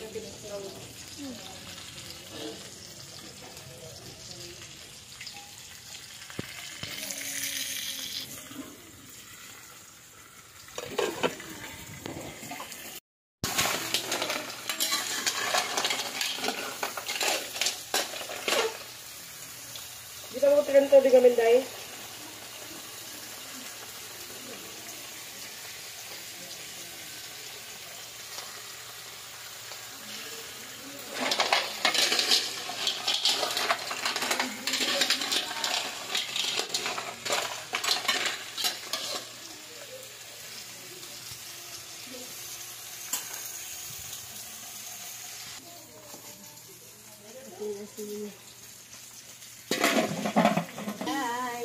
Bisa mo tigan to di dai. Hi.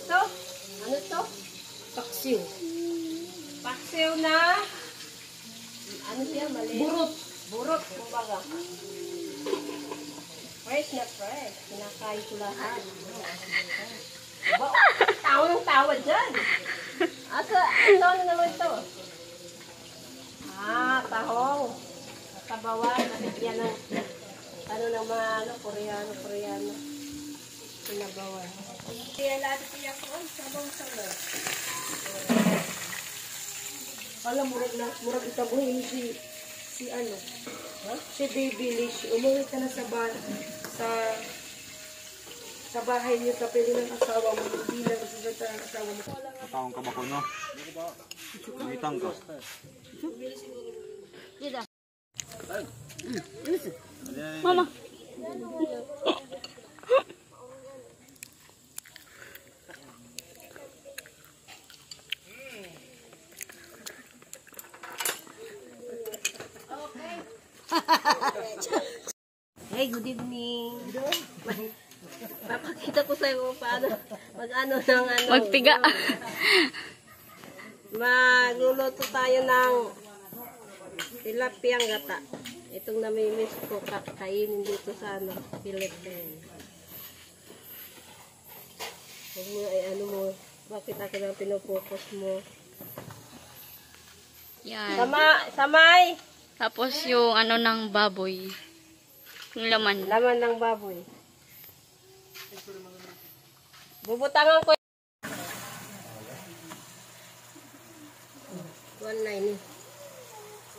Ito? Ano to? Paksiw. Paksiw na? Ano siya? Mali? Burot. Burot, kumbaga. Fresh na fresh. Kinakain ko lahat. Tawa ng tawa dyan. Asa, ano ano naman ito? Ah, tahong. Kabawan, nakikyan ng ano ng mga ano, koreano, koreano. Sinabawan. Kaya lahat siya ko, sabong-sabong. Alam murag na murag itabuhin si si ano. Ha? Si Baby Lish. Umuwi ka na sa ba sa sa bahay niyo sa pili ng asawa mo. Hindi na gusto ng asawa mo. Taong ka ba ko, no? Kumitang ka. Mama. Hey, good evening. Papakita ko sa'yo kung paano mag-ano ng ano. Magpiga. Magluluto tayo ng tilapiyang gata. Itong namimiss ko ka- kainin dito sa ano, Philippines. Huwag mo ay ano mo, bakit ako na pinupokus mo? Yan. Sama, samay! Tapos yung ano ng baboy. Yung laman. Laman ng baboy. Bubutangan ko. One nine eh.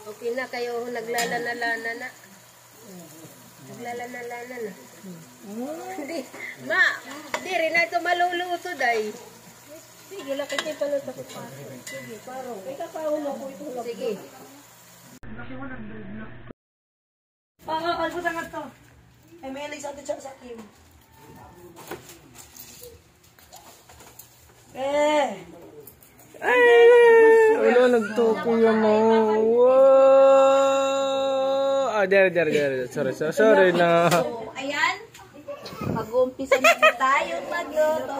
Okay na kayo naglalana-lana na. Naglalana-lana na. Hindi. Ma, hindi rin na ito maluluto day. Sige, laki kayo pala sa kupaso. Sige, parang. May kakaulo ko ito. Sige. Pangakalbutan nga to. Ay, may alis ato siya sa Kim. Eh! Ano, nagtoko yan mo. Wow! Ah, there, there, there. Sorry, sorry, sorry na. Ayan. Mag-umpisa na tayo magluto.